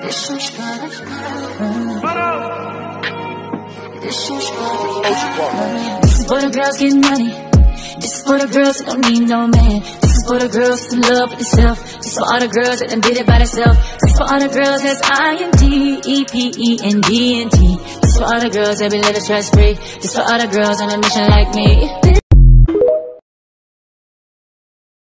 This one's got it. This one's got it. This is for the girls getting money. This is for the girls that don't need no man. This is for the girls in love with themselves. This is for all the girls that done did it by themselves. This is for all the girls that's I N D E P E N D N T. This is for all the girls that be living stress free. This is for all the girls on a mission like me.